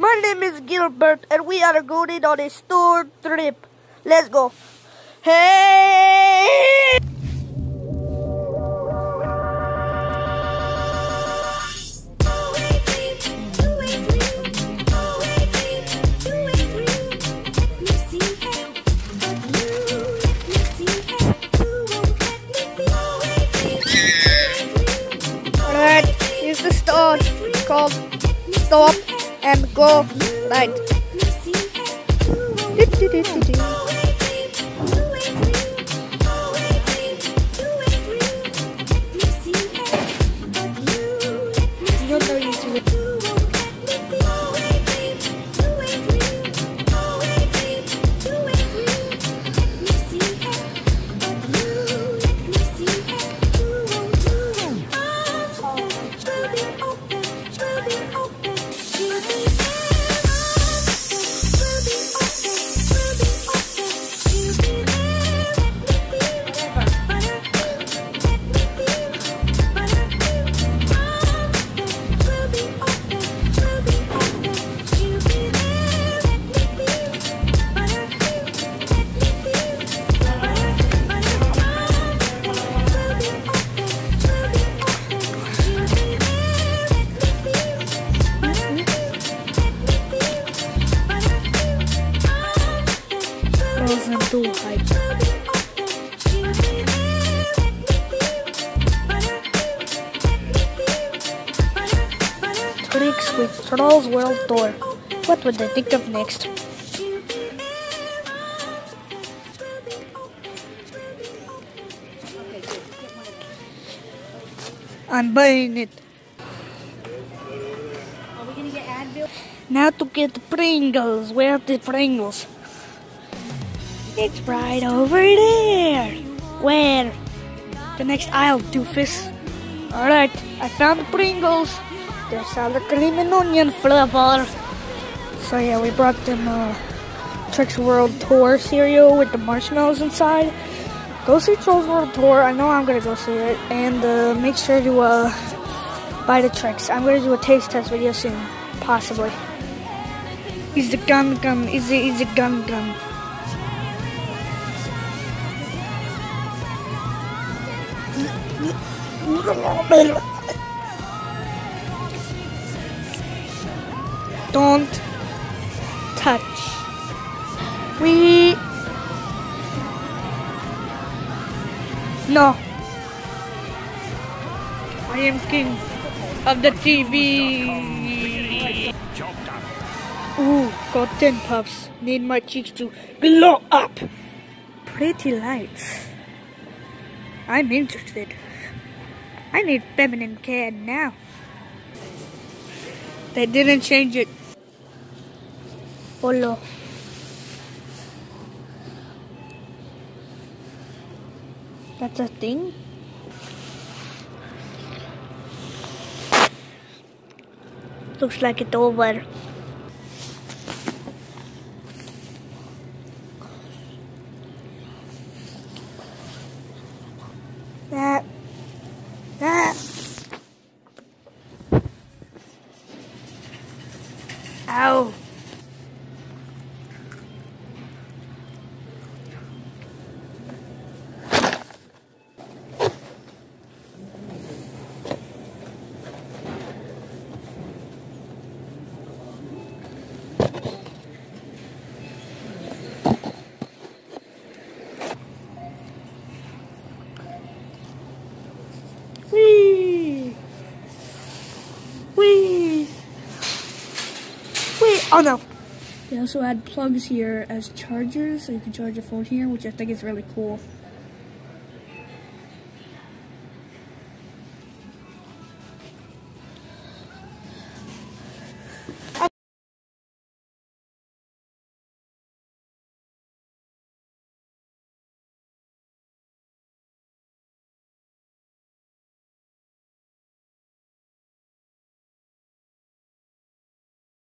My name is Gilbert, and we are going on a store trip. Let's go. Hey! Alright, here's the store. It's called Stop and Go. Right. With Trolls World Tour. What would they think of next? I'm buying it. Now to get the Pringles. Where are the Pringles? It's right over there. Where? The next aisle, doofus. Alright, I found the Pringles. They're sour cream and onion flavor. So yeah, we brought them uh, Tricks World Tour cereal with the marshmallows inside. Go see Trolls World Tour. I know I'm gonna go see it. And uh, make sure to uh, buy the tricks. I'm gonna do a taste test video soon, possibly. Is the gun gun? Is it is it gun gun? Don't touch. We no. I am king of the TV. Ooh, got 10 puffs. Need my cheeks to glow up. Pretty lights. I'm interested. I need feminine care now. They didn't change it. Polo. That's a thing? Looks like it's over. That. That. Ow. Oh no! They also add plugs here as chargers, so you can charge your phone here, which I think is really cool.